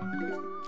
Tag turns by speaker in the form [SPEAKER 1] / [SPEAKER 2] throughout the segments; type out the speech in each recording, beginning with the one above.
[SPEAKER 1] Música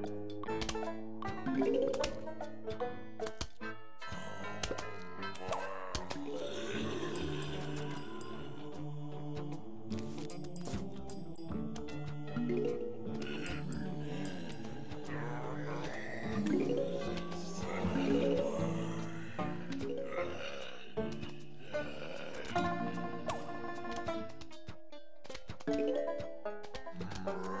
[SPEAKER 1] Listen, beast.